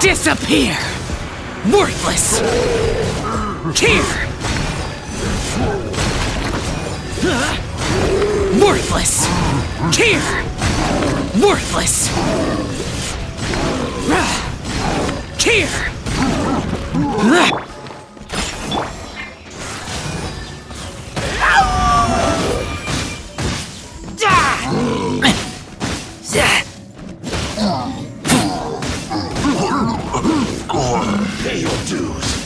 Disappear! Worthless! Here! Worthless! Here! Worthless! Here! Pay your dues.